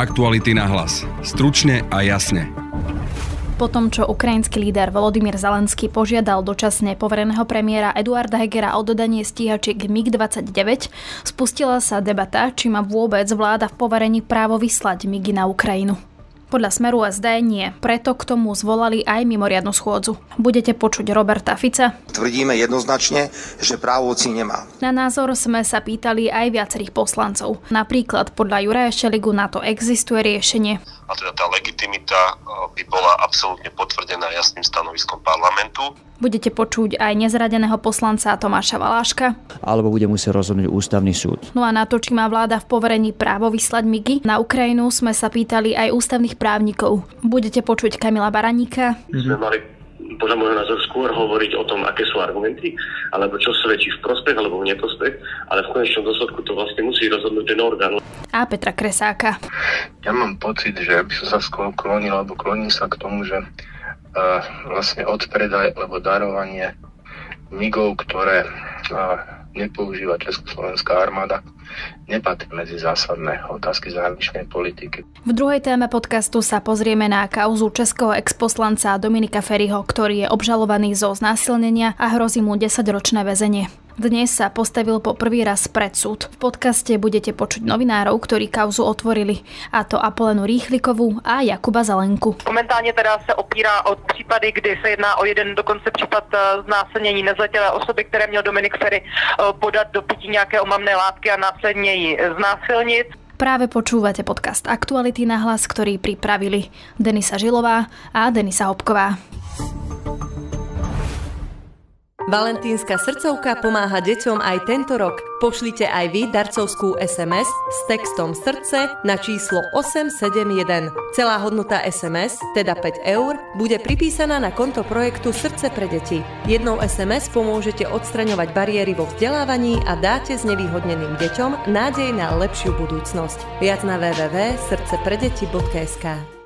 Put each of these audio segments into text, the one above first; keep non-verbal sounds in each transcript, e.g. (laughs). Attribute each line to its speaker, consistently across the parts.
Speaker 1: Aktuality na hlas. Stručne a jasne.
Speaker 2: Po tom, čo ukrajinský líder Volodymyr Zelenský požiadal dočasne povereného premiéra Eduarda Hegera o dodanie stíhačiek MiG-29, spustila sa debata, či má vôbec vláda v poverení právo vyslať MiGy na Ukrajinu. Podľa Smeru SD nie, preto k tomu zvolali aj mimoriadnu schôdzu. Budete počuť Roberta Fica.
Speaker 3: Tvrdíme jednoznačne, že právoci nemá.
Speaker 2: Na názor sme sa pýtali aj viacerých poslancov. Napríklad podľa Juraja Šeligu na to existuje riešenie.
Speaker 4: A teda tá legitimita eh, by bola absolútne potvrdená jasným stanoviskom parlamentu.
Speaker 2: Budete počuť aj nezradeného poslanca Tomáša Valáška.
Speaker 5: Alebo bude musieť rozhodnúť ústavný súd.
Speaker 2: No a na to, či má vláda v poverení právo vyslať MIGy na Ukrajinu, sme sa pýtali aj ústavných právnikov. Budete počuť Kamila Baraníka.
Speaker 6: My sme mali podľa môjho názoru skôr hovoriť o tom, aké sú argumenty, alebo čo svedčí v prospech alebo v neprospech, ale v konečnom dôsledku to vlastne musí rozhodnúť ten orgán.
Speaker 2: A Petra Kresáka.
Speaker 7: Ja mám pocit, že by som sa skôr klonil, alebo kloním sa k tomu, že vlastne odpredaj alebo darovanie migov, ktoré nepoužíva Československá armáda, nepatrí medzi zásadné otázky zahraničnej politiky.
Speaker 2: V druhej téme podcastu sa pozrieme na kauzu českého exposlanca Dominika Ferryho, ktorý je obžalovaný zo znásilnenia a hrozí mu 10-ročné väzenie. Dnes sa postavil po prvý raz pred súd. V podcaste budete počuť novinárov, ktorí kauzu otvorili, a to Apolenu Rýchlikovú a Jakuba Zelenku.
Speaker 8: Momentálně teda se opírá o případy, kdy se jedná o jeden dokonce případ eh, znásilnění nezletilé osoby, které měl Dominik Ferry eh, podat do pití nějaké omamné látky a následně ji znásilnit.
Speaker 2: Práve počúvate podcast Aktuality na hlas, ktorý pripravili Denisa Žilová a Denisa Hopková.
Speaker 9: Valentínska srdcovka pomáha deťom aj tento rok. Pošlite aj vy darcovskú SMS s textom srdce na číslo 871. Celá hodnota SMS, teda 5 eur, bude pripísaná na konto projektu Srdce pre deti. Jednou SMS pomôžete odstraňovať bariéry vo vzdelávaní a dáte znevýhodneným deťom nádej na lepšiu budúcnosť. Viac na www.srdcepredeti.sk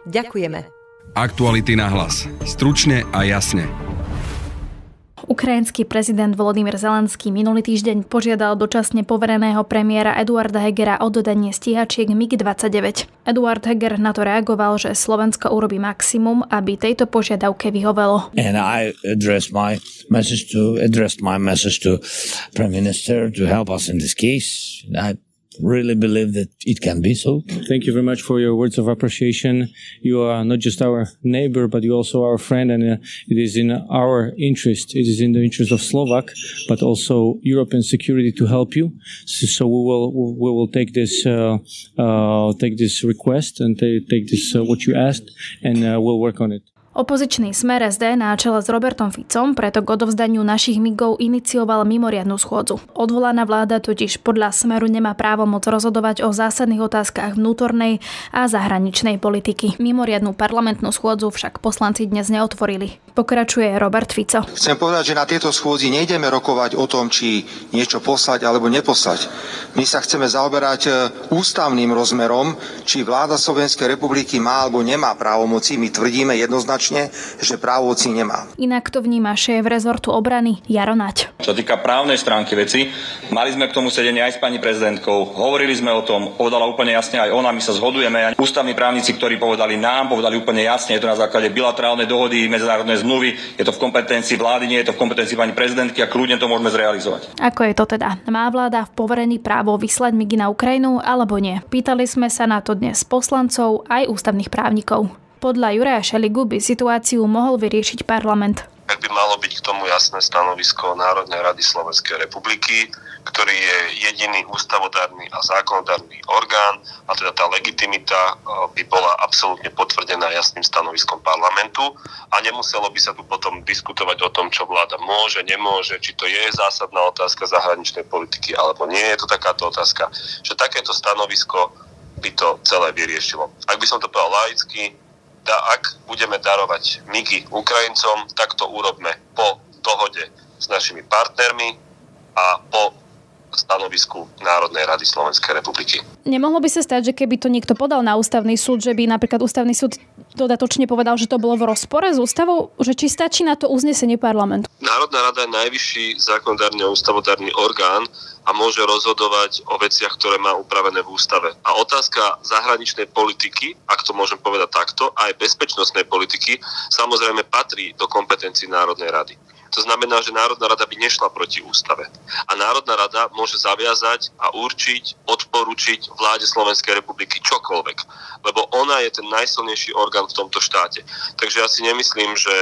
Speaker 9: Ďakujeme.
Speaker 1: Aktuality na hlas. Stručne a jasne.
Speaker 2: Ukrajinský prezident Volodymyr Zelenský minulý týždeň požiadal dočasne povereného premiéra Eduarda Hegera o dodanie stíhačiek MiG-29. Eduard Heger na to reagoval, že Slovensko urobí maximum, aby tejto požiadavke vyhovelo.
Speaker 10: And I address my message to address my message to Prime Minister to help us in this case. I really believe that it can be so.
Speaker 11: Thank you very much for your words of appreciation. You are not just our neighbor, but you also our friend, and uh, it is in our interest. It is in the interest of Slovak, but also European security to help you. So, so we will we will take this uh, uh, take this request and take this uh, what you asked, and uh, we'll work on it.
Speaker 2: Opozičný smer SD na čele s Robertom Ficom preto k odovzdaniu našich migov inicioval mimoriadnu schôdzu. Odvolaná vláda totiž podľa smeru nemá právo moc rozhodovať o zásadných otázkach vnútornej a zahraničnej politiky. Mimoriadnú parlamentnú schôdzu však poslanci dnes neotvorili. Pokračuje Robert Fico.
Speaker 3: Chcem povedať, že na tieto schôdzi nejdeme rokovať o tom, či niečo poslať alebo neposlať. My sa chceme zaoberať e, ústavným rozmerom, či vláda Slovenskej republiky má alebo nemá právomoci. My tvrdíme jednoznačne, jednoznačne, že právomocí nemá.
Speaker 2: Inak to vníma šéf rezortu obrany Jaro Nať.
Speaker 12: Čo týka právnej stránky veci, mali sme k tomu sedenie aj s pani prezidentkou, hovorili sme o tom, povedala úplne jasne aj ona, my sa zhodujeme. Ústavní právnici, ktorí povedali nám, povedali úplne jasne, je to na základe bilaterálnej dohody, medzinárodnej zmluvy, je to v kompetencii vlády, nie je to v kompetencii pani prezidentky a kľudne to môžeme zrealizovať.
Speaker 2: Ako je to teda? Má vláda v poverení právo vyslať migy na Ukrajinu alebo nie? Pýtali sme sa na to dnes poslancov aj ústavných právnikov. Podľa Juraja Šeligu by situáciu mohol vyriešiť parlament.
Speaker 4: Tak by malo byť k tomu jasné stanovisko Národnej rady Slovenskej republiky, ktorý je jediný ústavodárny a zákonodárny orgán a teda tá legitimita e, by bola absolútne potvrdená jasným stanoviskom parlamentu a nemuselo by sa tu potom diskutovať o tom, čo vláda môže, nemôže, či to je zásadná otázka zahraničnej politiky alebo nie je to takáto otázka, že takéto stanovisko by to celé vyriešilo. Ak by som to povedal laicky, da, ak budeme darovať MIGy Ukrajincom, tak to urobme po dohode s našimi partnermi a po stanovisku Národnej rady Slovenskej republiky.
Speaker 2: Nemohlo by sa stať, že keby to niekto podal na ústavný súd, že by napríklad ústavný súd dodatočne povedal, že to bolo v rozpore s ústavou, že či stačí na to uznesenie parlamentu?
Speaker 4: Národná rada je najvyšší zákonodárny a ústavodárny orgán a môže rozhodovať o veciach, ktoré má upravené v ústave. A otázka zahraničnej politiky, ak to môžem povedať takto, aj bezpečnostnej politiky, samozrejme patrí do kompetencií Národnej rady. To znamená, že Národná rada by nešla proti ústave. A Národná rada môže zaviazať a určiť, odporučiť vláde Slovenskej republiky čokoľvek. Lebo ona je ten najsilnejší orgán v tomto štáte. Takže ja si nemyslím, že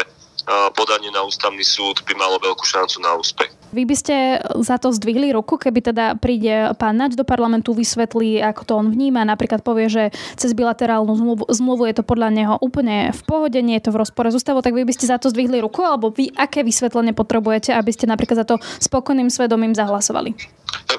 Speaker 4: podanie na ústavný súd by malo veľkú šancu na úspech.
Speaker 2: Vy by ste za to zdvihli ruku, keby teda príde pán Naď do parlamentu, vysvetlí, ako to on vníma, napríklad povie, že cez bilaterálnu zmluvu, zmluvu je to podľa neho úplne v pohode, nie je to v rozpore s ústavou, tak vy by ste za to zdvihli ruku, alebo vy aké vysvetlenie potrebujete, aby ste napríklad za to spokojným svedomím zahlasovali?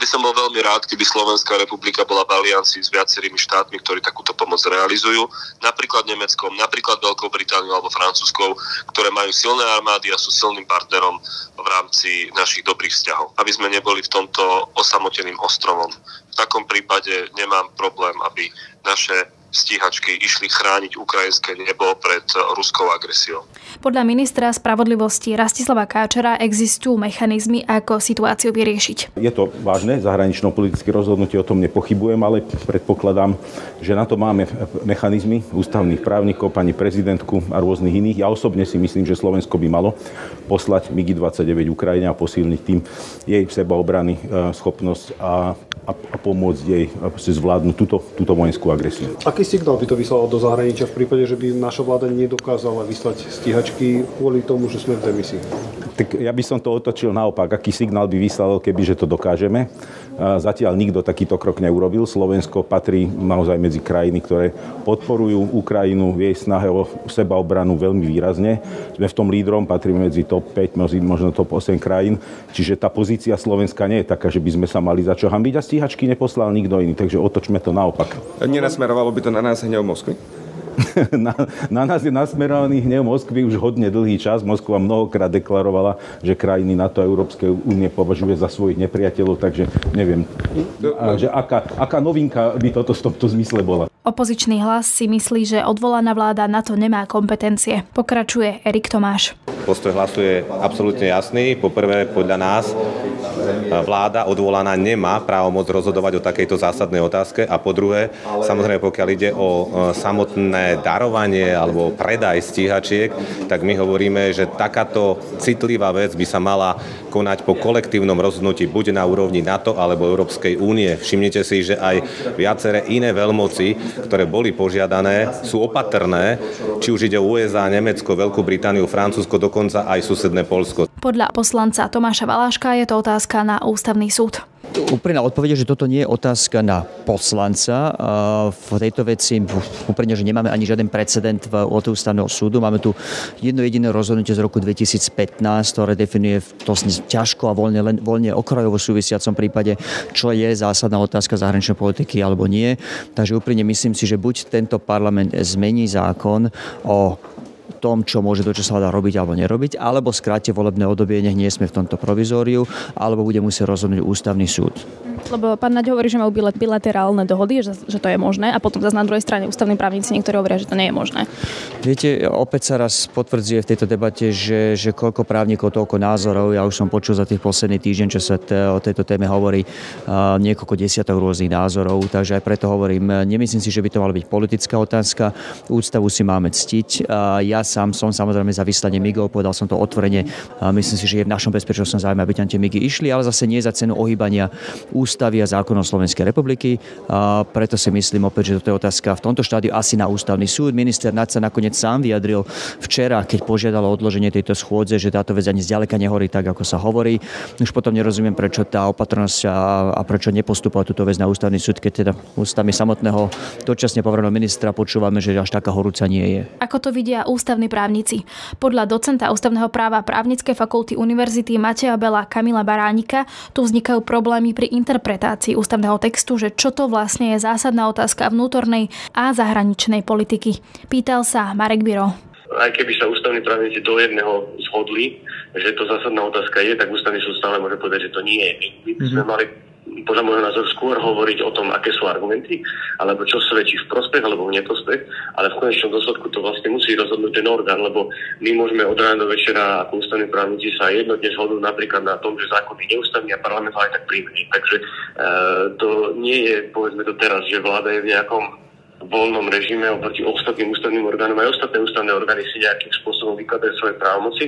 Speaker 4: By som bol veľmi rád, keby Slovenská republika bola v aliancii s viacerými štátmi, ktorí takúto pomoc realizujú, napríklad Nemeckom, napríklad Veľkou Britániou alebo Francúzskou, ktoré majú silné armády a sú silným partnerom v rámci našich dobrých vzťahov. Aby sme neboli v tomto osamoteným ostrovom. V takom prípade nemám problém, aby naše stíhačky išli chrániť ukrajinské nebo pred ruskou agresiou.
Speaker 2: Podľa ministra spravodlivosti Rastislava Káčera existujú mechanizmy, ako situáciu vyriešiť.
Speaker 13: Je to vážne zahranično-politické rozhodnutie, o tom nepochybujem, ale predpokladám, že na to máme mechanizmy ústavných právnikov, pani prezidentku a rôznych iných. Ja osobne si myslím, že Slovensko by malo poslať MIGI-29 Ukrajine a posilniť tým jej sebaobrany e, schopnosť a, a, a pomôcť jej zvládnuť túto, túto vojenskú agresiu.
Speaker 14: Aký aký signál by to vyslalo do zahraničia v prípade, že by naša vláda nedokázala vyslať stíhačky kvôli tomu, že sme v demisii?
Speaker 13: Tak ja by som to otočil naopak. Aký signál by vyslalo, keby že to dokážeme? Zatiaľ nikto takýto krok neurobil. Slovensko patrí naozaj medzi krajiny, ktoré podporujú Ukrajinu v jej snahe o sebaobranu veľmi výrazne. Sme v tom lídrom, patríme medzi top 5, možno top 8 krajín. Čiže tá pozícia Slovenska nie je taká, že by sme sa mali za čo hambiť a stíhačky neposlal nikto iný. Takže otočme to naopak.
Speaker 15: Nenasmerovalo by to na nás hnev Moskvy? (laughs)
Speaker 13: na, na nás je nasmerovaný hnev Moskvy už hodne dlhý čas. Moskva mnohokrát deklarovala, že krajiny NATO a Európskej únie považuje za svojich nepriateľov, takže neviem, a, že aká, aká novinka by toto v tomto zmysle bola.
Speaker 2: Opozičný hlas si myslí, že odvolaná vláda na to nemá kompetencie. Pokračuje Erik Tomáš.
Speaker 16: Postoj hlasu je absolútne jasný. Poprvé, podľa nás vláda odvolaná nemá právomoc rozhodovať o takejto zásadnej otázke. A po druhé, samozrejme, pokiaľ ide o e, samotné darovanie alebo predaj stíhačiek, tak my hovoríme, že takáto citlivá vec by sa mala konať po kolektívnom rozhodnutí buď na úrovni NATO alebo Európskej únie. Všimnite si, že aj viaceré iné veľmoci ktoré boli požiadané, sú opatrné, či už ide o USA, Nemecko, Veľkú Britániu, Francúzsko, dokonca aj susedné Polsko.
Speaker 2: Podľa poslanca Tomáša Valáška je to otázka na ústavný súd.
Speaker 5: Úprimná odpoveď, že toto nie je otázka na poslanca. V tejto veci úprimne, že nemáme ani žiaden precedent od ústavného súdu. Máme tu jedno jediné rozhodnutie z roku 2015, ktoré definuje to ťažko a voľne, len, voľne okrajovo súvisiacom prípade, čo je zásadná otázka zahraničnej politiky alebo nie. Takže úprimne myslím si, že buď tento parlament zmení zákon o tom, čo môže dočasná vláda robiť alebo nerobiť, alebo skráte volebné obdobie, nech nie sme v tomto provizóriu, alebo bude musieť rozhodnúť ústavný súd.
Speaker 2: Lebo pán Naď hovorí, že majú bilaterálne dohody, že, že to je možné a potom zase na druhej strane ústavní právnici niektorí hovoria, že to nie je možné.
Speaker 5: Viete, opäť sa raz potvrdzuje v tejto debate, že, že koľko právnikov, toľko názorov. Ja už som počul za tých posledných týždeň, čo sa t- o tejto téme hovorí, uh, niekoľko desiatok rôznych názorov, takže aj preto hovorím, nemyslím si, že by to mala byť politická otázka. Ústavu si máme ctiť. Uh, ja sám som samozrejme za vyslanie MIGov, povedal som to otvorene. Uh, myslím si, že je v našom bezpečnostnom záujme, aby tam tie MIGy išli, ale zase nie za cenu ohýbania ústavy a zákonov Slovenskej republiky. A preto si myslím opäť, že toto je otázka v tomto štádiu asi na ústavný súd. Minister Naď sa nakoniec sám vyjadril včera, keď požiadal o odloženie tejto schôdze, že táto vec ani zďaleka nehorí tak, ako sa hovorí. Už potom nerozumiem, prečo tá opatrnosť a, a prečo nepostupovať túto vec na ústavný súd, keď teda ústavy samotného dočasne povereného ministra počúvame, že až taká horúca nie je.
Speaker 2: Ako to vidia ústavní právnici? Podľa docenta ústavného práva právnickej fakulty Univerzity Mateja Bela Kamila Baránika tu vznikajú problémy pri inter interpretácii ústavného textu, že čo to vlastne je zásadná otázka vnútornej a zahraničnej politiky. Pýtal sa Marek Biro.
Speaker 6: Aj keby sa ústavní právnici do jedného zhodli, že to zásadná otázka je, tak ústavný súd stále môže povedať, že to nie je. My by sme mm-hmm. mali podľa môjho názoru skôr hovoriť o tom, aké sú argumenty, alebo čo svedčí v prospech alebo v neprospech, ale v konečnom dôsledku to vlastne musí rozhodnúť ten orgán, lebo my môžeme od rána do večera ako ústavní právnici sa jednotne zhodujú napríklad na tom, že zákon je neústavný a parlament ho aj tak príjme. Takže e, to nie je, povedzme to teraz, že vláda je v nejakom voľnom režime oproti ostatným ústavným orgánom. Aj ostatné ústavné orgány si nejakým spôsobom vykladajú svoje právomoci.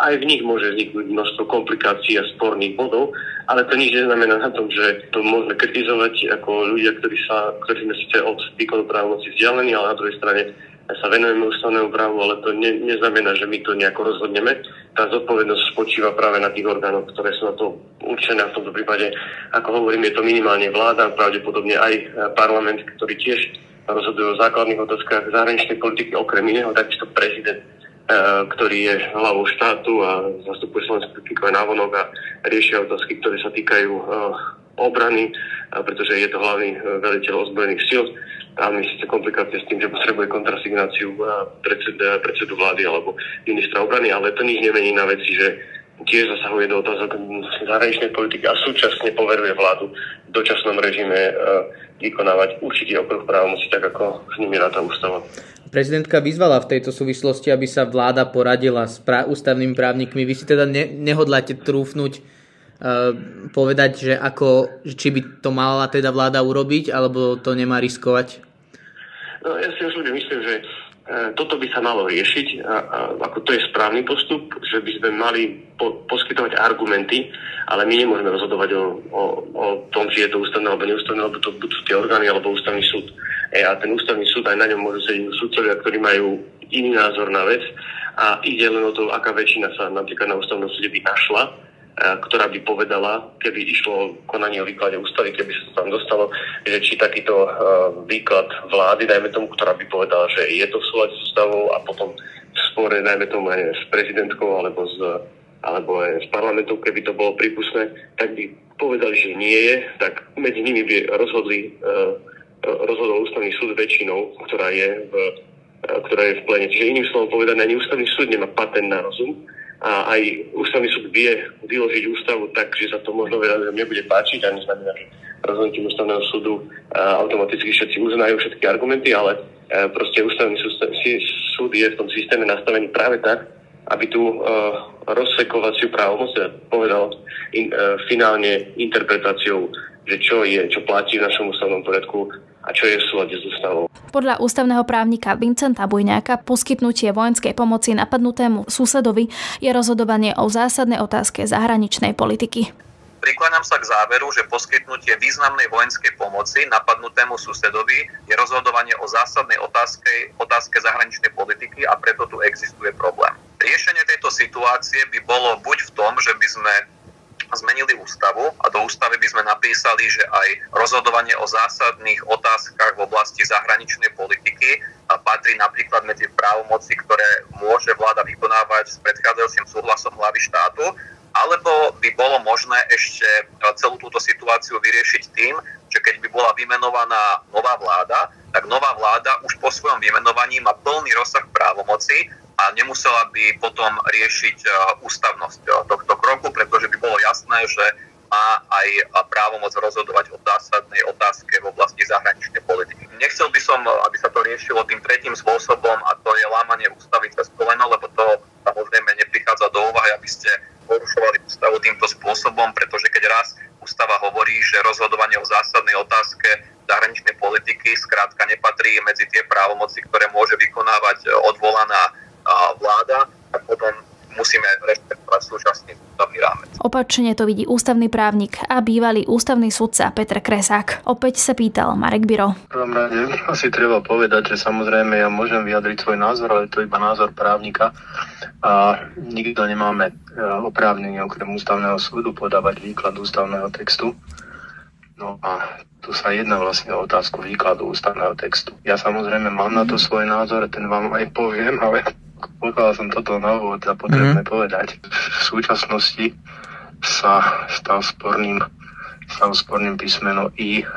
Speaker 6: Aj v nich môže vzniknúť množstvo komplikácií a sporných bodov, ale to nič neznamená na tom, že to môžeme kritizovať ako ľudia, ktorí, sa, ktorí sme síce od výkonu právomoci vzdialení, ale na druhej strane sa venujeme ústavnému právu, ale to ne, neznamená, že my to nejako rozhodneme. Tá zodpovednosť spočíva práve na tých orgánoch, ktoré sú na to určené. V tomto prípade, ako hovorím, je to minimálne vláda, pravdepodobne aj parlament, ktorý tiež rozhodujú o základných otázkach zahraničnej politiky, okrem iného takisto prezident, e, ktorý je hlavou štátu a zastupuje Slovenskú politiku aj návonok a riešia otázky, ktoré sa týkajú e, obrany, pretože je to hlavný e, veliteľ ozbrojených síl. Tam je síce komplikácie s tým, že potrebuje kontrasignáciu predsed, predsedu vlády alebo ministra obrany, ale to nič nemení na veci, že tiež zasahuje do otázok zahraničnej politiky a súčasne poveruje vládu v dočasnom režime vykonávať určitý okruh právomocí, tak ako s nimi ráta ústava.
Speaker 17: Prezidentka vyzvala v tejto súvislosti, aby sa vláda poradila s prá- ústavnými právnikmi. Vy si teda ne- nehodláte trúfnuť uh, povedať, že ako, či by to mala teda vláda urobiť, alebo to nemá riskovať?
Speaker 6: No, ja si osobne myslím, že E, toto by sa malo riešiť, ako to je správny postup, že by sme mali po, poskytovať argumenty, ale my nemôžeme rozhodovať o, o, o tom, či je to ústavné alebo neústavné, lebo to budú tie orgány alebo ústavný súd. E, a ten ústavný súd aj na ňom môžu sedieť súdcovia, ktorí majú iný názor na vec a ide len o to, aká väčšina sa napríklad na ústavnom súde by našla ktorá by povedala, keby išlo konanie o výklade ústavy, keby sa tam dostalo, že či takýto výklad vlády, dajme tomu, ktorá by povedala, že je to v súlade s ústavou a potom v spore, dajme tomu aj s prezidentkou alebo s alebo aj s parlamentom, keby to bolo prípustné, tak by povedali, že nie je, tak medzi nimi by rozhodli, rozhodol ústavný súd väčšinou, ktorá je v, ktorá je v plene. Čiže iným slovom povedané, ani ústavný súd nemá patent na rozum, a aj ústavný súd vie vyložiť ústavu tak, že sa to možno veľa nebude páčiť a neznamená, že rozhodnutím ústavného súdu automaticky všetci uznajú všetky argumenty, ale proste ústavný súd, je v tom systéme nastavený práve tak, aby tú uh, rozsekovaciu právomoc povedal in, uh, finálne interpretáciou, že čo je, čo platí v našom ústavnom poriadku a čo je v súlade s ústavou.
Speaker 2: Podľa ústavného právnika Vincenta Bujňáka poskytnutie vojenskej pomoci napadnutému susedovi je rozhodovanie o zásadnej otázke zahraničnej politiky.
Speaker 18: Prikláňam sa k záveru, že poskytnutie významnej vojenskej pomoci napadnutému susedovi je rozhodovanie o zásadnej otázke, otázke zahraničnej politiky a preto tu existuje problém. Riešenie tejto situácie by bolo buď v tom, že by sme zmenili ústavu a do ústavy by sme napísali, že aj rozhodovanie o zásadných otázkach v oblasti zahraničnej politiky patrí napríklad medzi právomoci, ktoré môže vláda vykonávať s predchádzajúcim súhlasom hlavy štátu, alebo by bolo možné ešte celú túto situáciu vyriešiť tým, že keď by bola vymenovaná nová vláda, tak nová vláda už po svojom vymenovaní má plný rozsah právomoci a nemusela by potom riešiť e, ústavnosť e, tohto kroku, pretože by bolo jasné, že má aj právomoc rozhodovať o zásadnej otázke v oblasti zahraničnej politiky. Nechcel by som, aby sa to riešilo tým tretím spôsobom a to je lámanie ústavy cez koleno, lebo to samozrejme neprichádza do úvahy, aby ste porušovali ústavu týmto spôsobom, pretože keď raz ústava hovorí, že rozhodovanie o zásadnej otázke zahraničnej politiky skrátka nepatrí medzi tie právomoci, ktoré môže vykonávať odvolaná vláda, tak potom musíme rešpektovať súčasný ústavný rámec.
Speaker 2: Opačne to vidí ústavný právnik a bývalý ústavný sudca Petr Kresák. Opäť sa pýtal Marek Biro.
Speaker 7: V prvom rade asi treba povedať, že samozrejme ja môžem vyjadriť svoj názor, ale to je iba názor právnika a nikto nemáme e, oprávnenie okrem ústavného súdu podávať výklad ústavného textu. No a tu sa jedná vlastne o otázku výkladu ústavného textu. Ja samozrejme mám na to svoj názor, ten vám aj poviem, ale (laughs) pokiaľ som toto na úvod za potrebné mm-hmm. povedať. V súčasnosti sa stal sporným, stal sporným písmeno I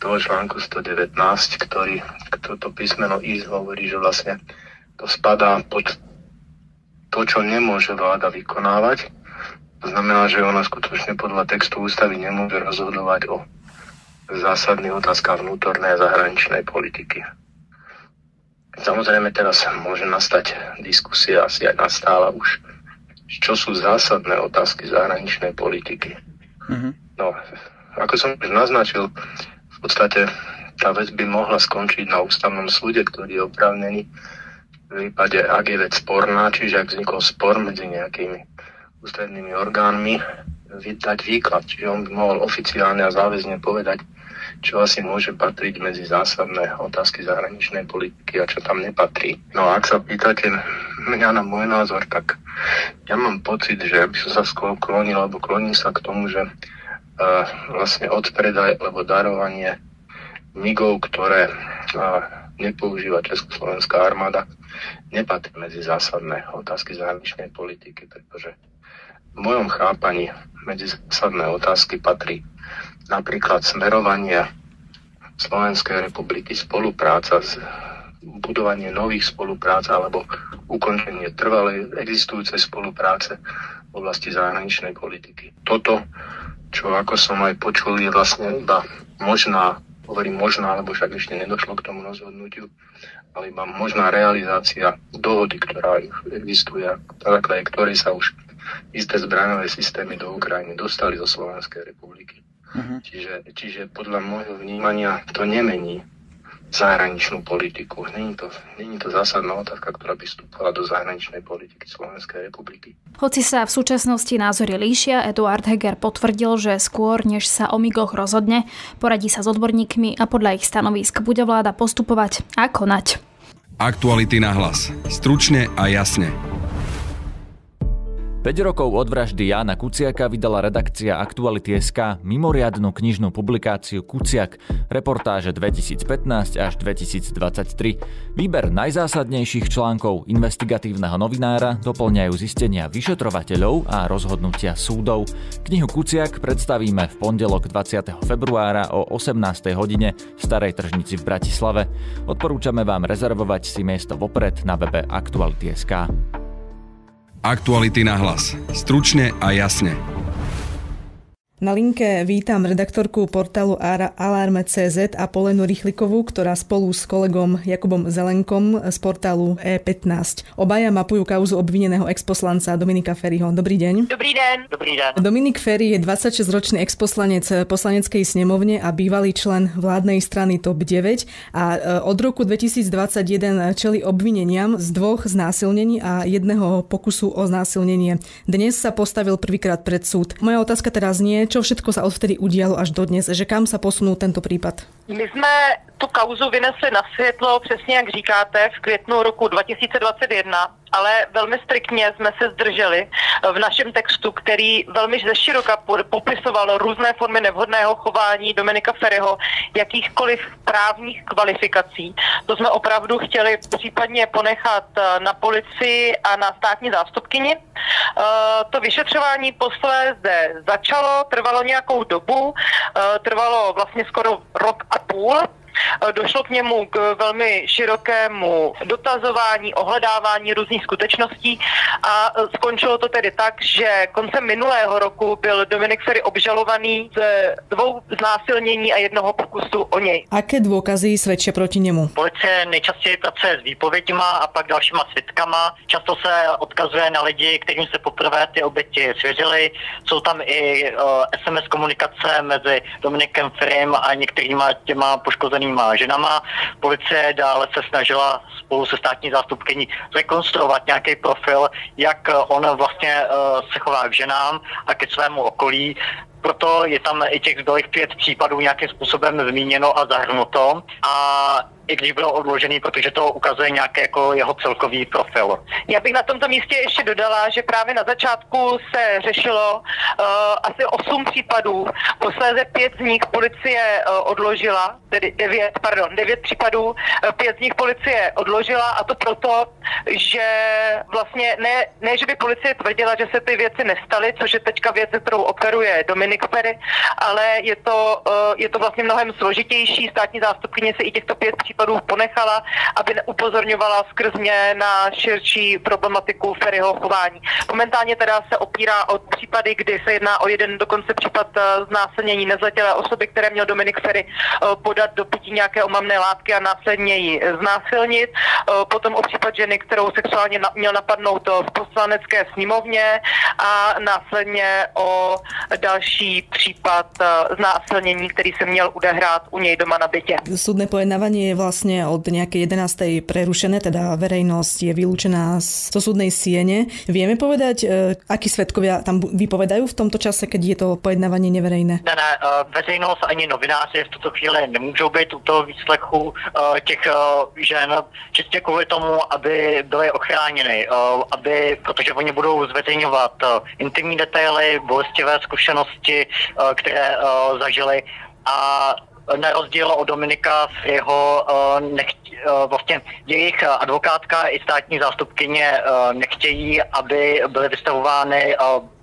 Speaker 7: toho článku 119, ktorý toto písmeno I hovorí, že vlastne to spadá pod to, čo nemôže vláda vykonávať. To znamená, že ona skutočne podľa textu ústavy nemôže rozhodovať o zásadných otázkach vnútornej a zahraničnej politiky. Samozrejme teraz môže nastať diskusia, asi aj nastála už, čo sú zásadné otázky zahraničnej politiky. Mm-hmm. No, ako som už naznačil, v podstate tá vec by mohla skončiť na ústavnom súde, ktorý je oprávnený v prípade, ak je vec sporná, čiže ak vznikol spor medzi nejakými ústrednými orgánmi, vydať výklad, čiže on by mohol oficiálne a záväzne povedať, čo asi môže patriť medzi zásadné otázky zahraničnej politiky a čo tam nepatrí. No a ak sa pýtate mňa na môj názor, tak ja mám pocit, že by som sa skôr klonil, alebo kloním sa k tomu, že uh, vlastne odpredaj alebo darovanie migov, ktoré uh, nepoužíva Československá armáda, nepatrí medzi zásadné otázky zahraničnej politiky, pretože v mojom chápaní medzi zásadné otázky patrí napríklad smerovanie Slovenskej republiky, spolupráca, budovanie nových spoluprác alebo ukončenie trvalej existujúcej spolupráce v oblasti zahraničnej politiky. Toto, čo ako som aj počul, je vlastne iba možná, hovorím možná, lebo však ešte nedošlo k tomu rozhodnutiu, ale iba možná realizácia dohody, ktorá existuje, na základe ktorej sa už isté zbraňové systémy do Ukrajiny dostali zo Slovenskej republiky. Uh-huh. Čiže, čiže podľa môjho vnímania to nemení zahraničnú politiku. Není to, není to zásadná otázka, ktorá by vstúpala do zahraničnej politiky Slovenskej republiky.
Speaker 2: Hoci sa v súčasnosti názory líšia, Eduard Heger potvrdil, že skôr, než sa o migoch rozhodne, poradí sa s odborníkmi a podľa ich stanovisk bude vláda postupovať a konať.
Speaker 1: Aktuality na hlas. Stručne a jasne.
Speaker 19: 5 rokov od vraždy Jána Kuciaka vydala redakcia Aktuality.sk mimoriadnu knižnú publikáciu Kuciak, reportáže 2015 až 2023. Výber najzásadnejších článkov investigatívneho novinára doplňajú zistenia vyšetrovateľov a rozhodnutia súdov. Knihu Kuciak predstavíme v pondelok 20. februára o 18. hodine v Starej tržnici v Bratislave. Odporúčame vám rezervovať si miesto vopred na webe Aktuality.sk.
Speaker 1: Aktuality na hlas. Stručne a jasne.
Speaker 20: Na linke vítam redaktorku portálu Alarme.cz a Polenu Rychlikovú, ktorá spolu s kolegom Jakubom Zelenkom z portálu E15 obaja mapujú kauzu obvineného exposlanca Dominika Ferryho. Dobrý deň.
Speaker 8: Dobrý deň. Dobrý deň.
Speaker 20: Dominik Ferry je 26-ročný exposlanec poslaneckej snemovne a bývalý člen vládnej strany TOP 9 a e, od roku 2021 čeli obvineniam z dvoch znásilnení a jedného pokusu o znásilnenie. Dnes sa postavil prvýkrát pred súd. Moja otázka teraz nie, čo všetko sa odvtedy udialo až do dnes, že kam sa posunul tento prípad?
Speaker 8: My jsme tu kauzu vynesli na světlo, přesně jak říkáte, v květnu roku 2021 ale velmi striktně jsme se zdrželi v našem textu, který velmi ze široka popisoval různé formy nevhodného chování Dominika Ferryho, jakýchkoliv právních kvalifikací. To jsme opravdu chtěli případně ponechat eh, na policii a na státní zástupkyni. Eh, to vyšetřování posléze začalo, trvalo nějakou dobu, eh, trvalo vlastně skoro rok a půl Eh, došlo k němu k velmi širokému dotazování, ohledávání různých skutečností a eh, skončilo to tedy tak, že koncem minulého roku byl Dominik Ferry obžalovaný ze dvou znásilnění a jednoho pokusu o něj.
Speaker 20: Aké dôkazy svedčia proti němu?
Speaker 21: Policie nejčastěji pracuje s výpověďma a pak dalšíma svědkama. Často se odkazuje na lidi, kterým se poprvé ty oběti svěřily. Jsou tam i uh, eh, SMS komunikace mezi Dominikem Ferrym a některýma těma poškozenými postiženýma ženama. Policie dále se snažila spolu se státní zástupkyní rekonstruovat nějaký profil, jak on vlastně uh, se chová k ženám a ke svému okolí. Proto je tam i těch zbylých pět případů nějakým způsobem zmíněno a zahrnuto. A i když bylo odložený, protože to ukazuje nějaký jako jeho celkový profil.
Speaker 8: Já bych na tomto místě ještě dodala, že právě na začátku se řešilo uh, asi osm případů, posléze pět z nich policie uh, odložila, tedy devět, pardon, devět případů, uh, pět z nich policie odložila a to proto, že vlastně ne, ne, že by policie tvrdila, že se ty věci nestaly, což je teďka věc, kterou operuje Dominik Dominik Ferry, ale je to, je to vlastně mnohem složitější. Státní zástupkyně se i těchto pět případů ponechala, aby upozorňovala skrz mě na širší problematiku Ferryho chování. Momentálně teda se opírá o případy, kdy se jedná o jeden dokonce případ znásilnění nezletělé osoby, které měl Dominik Ferry podat do pití nějaké omamné látky a následně ji znásilnit. Potom o případ ženy, kterou sexuálně měl napadnout v poslanecké sněmovně a následně o další případ znásilnění, který se měl udehrát u něj doma na bytě.
Speaker 20: Súdne pojednávanie je vlastne od nejakej 11. prerušené, teda verejnosť je vylúčená zo súdnej siene. Vieme povedať, e, akí svetkovia tam vypovedajú v tomto čase, keď je to pojednávanie neverejné?
Speaker 21: Ne, ne, veřejnost ani novináři v tuto chvíli nemůžou být u toho výslechu těch žen čistě kvůli tomu, aby byly ochráněny, aby, protože oni budou zveřejňovat intimní detaily, bolestivé zkušenosti, které zažili. A na rozdíl od Dominika jeho nech, vlastně jejich advokátka i státní zástupkyně nechtějí, aby byly vystavovány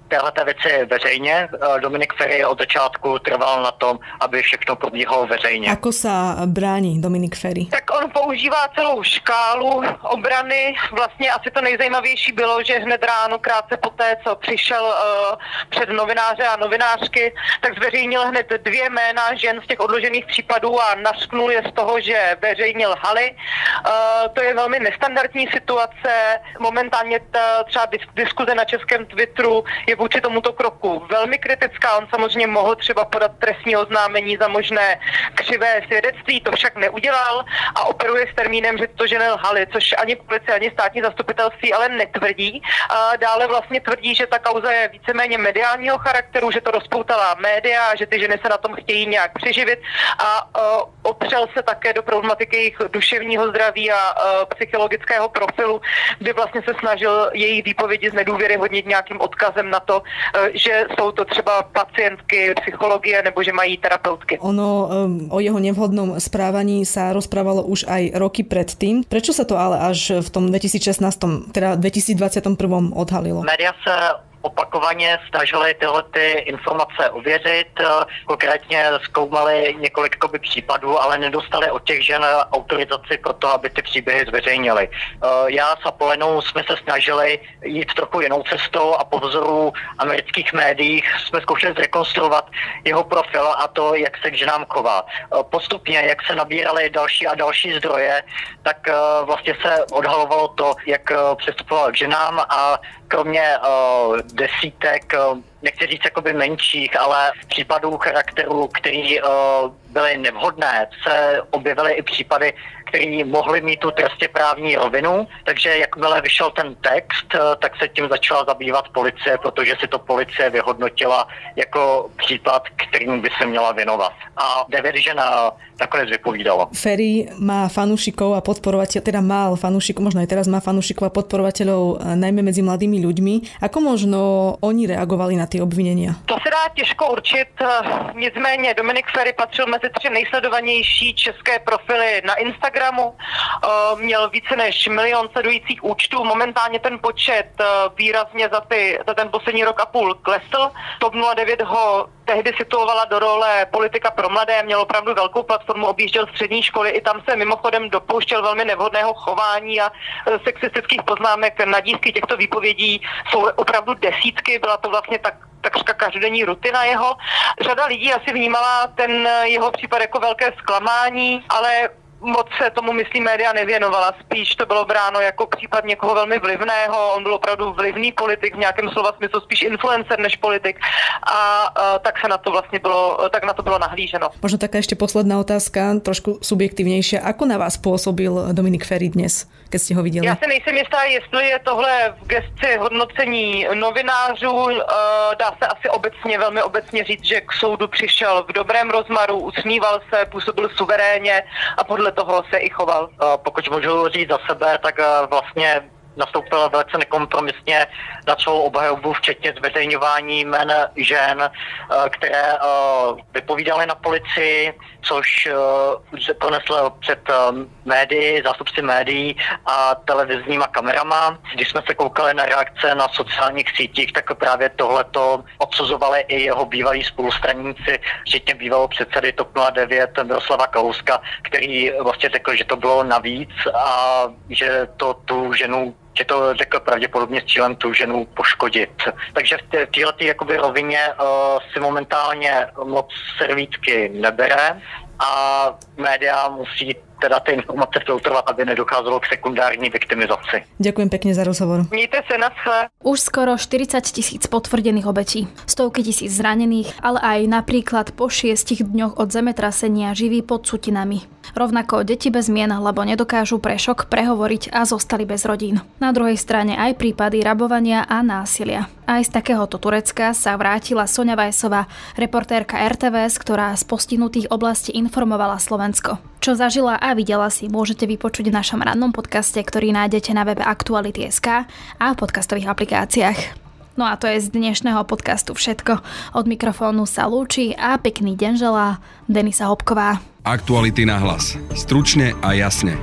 Speaker 21: téhle věci veřejně. Eh, Dominik Ferry od začátku trval na tom, aby všechno probíhalo veřejně.
Speaker 20: Ako sa brání Dominik Ferry?
Speaker 8: Tak on používá celou škálu obrany. Vlastně asi to nejzajímavější bylo, že hned ráno, krátce poté, co přišel uh, před novináře a novinářky, tak zveřejnil hned dvě jména žen z těch odložených případů a nasknul je z toho, že veřejnil haly. Uh, to je velmi nestandardní situace. Momentálně ta, třeba diskuze na českém Twitteru je vůči tomuto kroku velmi kritická. On samozřejmě mohl třeba podat trestní oznámení za možné křivé svědectví, to však neudělal a operuje s termínem, že to ženy lhali, což ani policie, ani státní zastupitelství ale netvrdí. A dále vlastně tvrdí, že ta kauza je víceméně mediálního charakteru, že to rozpoutala média, že ty ženy se na tom chtějí nějak přeživit a uh, opřel se také do problematiky jejich duševního zdraví a uh, psychologického profilu, kdy vlastně se snažil její výpovědi z nedůvěry hodnit nějakým odkazem na to, eh, že jsou to třeba pacientky psychologie nebo že mají terapeutky.
Speaker 20: Ono o jeho nevhodnom správaní sa rozprávalo už aj roky predtým. Prečo sa to ale až v tom 2016, teda 2021 odhalilo?
Speaker 21: Média se opakovaně snažili tyhle ty informace ověřit. Konkrétně zkoumali několik koby případů, ale nedostali od těch žen autorizaci pro to, aby ty příběhy zveřejnili. Já s Apolenou jsme se snažili jít trochu jinou cestou a po vzoru amerických médiích jsme zkoušeli zrekonstruovat jeho profil a to, jak se k ženám chová. Postupně, jak se nabírali další a další zdroje, tak vlastně se odhalovalo to, jak přistupoval k ženám a kromě uh, desítek, uh, nechci říct jakoby menších, ale případů charakterů, který uh, byly nevhodné, se objevily i případy, které mohly mít tu trestně právní rovinu, takže jakmile vyšel ten text, tak se tím začala zabývat policie, protože si to policie vyhodnotila jako případ, kterým by se měla věnovat. A devět žen nakonec vypovídalo.
Speaker 20: Ferry má fanúšikov a podporovateľ, teda mal fanúšikov, možno aj teraz má fanúšikov a podporovateľov najmä medzi mladými ľuďmi. Ako možno oni reagovali na ty obvinenia?
Speaker 8: To se dá těžko určit, nicméně Dominik Ferry patřil mezi tři nejsledovanější české profily na Instagramu. Měl více než milion sledujících účtů, momentálně ten počet výrazně za, ty, za ten poslední rok a půl klesl. TOP 09 ho tehdy situovala do role politika pro mladé, měl opravdu velkou platformu, objížděl střední školy, i tam se mimochodem dopouštěl velmi nevhodného chování a sexistických poznámek na dívky těchto výpovědí jsou opravdu desítky, byla to vlastně tak takřka každodenní rutina jeho. Řada lidí asi vnímala ten jeho případ jako velké zklamání, ale moc se tomu, myslím, média nevěnovala. Spíš to bylo bráno jako případ někoho velmi vlivného. On byl opravdu vlivný politik v nějakém slova smyslu, spíš influencer než politik. A, a tak se na to vlastně bylo, tak na to bylo nahlíženo.
Speaker 20: Možno taká ešte posledná otázka, trošku subjektívnejšia. Ako na vás pôsobil Dominik Ferry dnes, keď ste ho viděli?
Speaker 8: Já si nejsem jistá, jestli je tohle v gesci hodnocení novinářů. Dá se asi obecně, velmi obecně říct, že k soudu přišel v dobrém rozmaru, usmíval se, působil suverénně a podle toho se i choval.
Speaker 21: Pokud můžu říct za sebe, tak vlastně nastoupil velice nekompromisně na svou obhajobu, včetně zveřejňování jmen žen, eh, které eh, vypovídaly na policii, což pronesl před médií, zástupci médií a televizníma kamerama. Když jsme se koukali na reakce na sociálních sítích, tak právě tohleto odsuzovali i jeho bývalí spolustraníci, včetně bývalého předsedy TOP 09 Miroslava Kalouska, který vlastně řekl, že to bylo navíc a že to tu ženu že to řekl pravděpodobně s cílem tu ženu poškodit. Takže v této rovině uh, si momentálně moc servítky nebere a média musí teda ty informace filtrovat, aby nedocházelo k sekundární viktimizaci.
Speaker 20: Ďakujem pekne za rozhovor.
Speaker 21: Mějte se na sve.
Speaker 2: Už skoro 40 tisíc potvrdených obetí, stovky tisíc zranených, ale aj napríklad po šiestich dňoch od zemetrasenia živí pod sutinami. Rovnako deti bez mien, lebo nedokážu pre šok prehovoriť a zostali bez rodín. Na druhej strane aj prípady rabovania a násilia. Aj z takéhoto Turecka sa vrátila Sonja Vajsová, reportérka RTVS, ktorá z postihnutých oblastí informovala Slovensko. Čo zažila a videla si, môžete vypočuť v našom rannom podcaste, ktorý nájdete na webe Aktuality.sk a v podcastových aplikáciách. No a to je z dnešného podcastu všetko. Od mikrofónu sa lúči a pekný deň želá Denisa Hopková.
Speaker 1: Aktuality na hlas. Stručne a jasne.